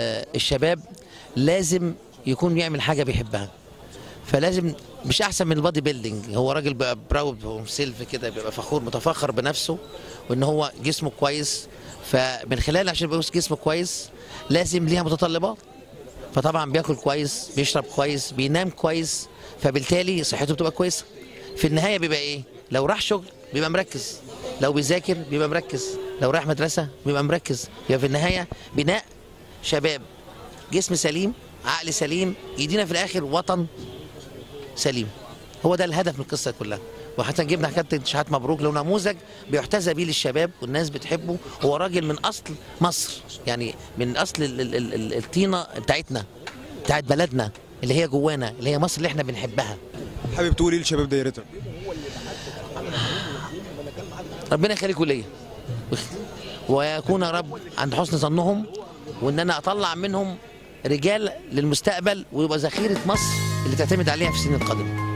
آه، الشباب لازم يكون يعمل حاجة بيحبها. فلازم مش أحسن من ال body building. هو راجل بقى proud self كده بيبقى فخور متفخر بنفسه وإن هو جسمه كويس. فمن خلال عشان يبقى جسمه كويس لازم ليها متطلبات. فطبعا بياكل كويس بيشرب كويس بينام كويس فبالتالي صحته بتبقى كويسة. في النهاية بيبقى إيه؟ لو راح شغل بيبقى مركز. لو بيذاكر بيبقى مركز. لو رايح مدرسة بيبقى مركز. يبقى في النهاية بناء شباب جسم سليم عقل سليم يدينا في الآخر وطن سليم. هو ده الهدف من القصة كلها. وحتى جبنا حكاية شحات مبروك له نموذج بيحتذى بيه للشباب والناس بتحبه. هو راجل من أصل مصر يعني من أصل ال- ال- ال- ال- الطينة بتاعتنا بتاعت بلدنا اللي هي جوانا اللي هي مصر اللي إحنا بنحبها. حابب تقول إيه للشباب دايرتك ربنا يخليكم ليا. ويكون يا رب عند حسن ظنهم وإن أنا أطلع منهم رجال للمستقبل ويبقى ذخيرة مصر اللي تعتمد عليها في السنين القادمة.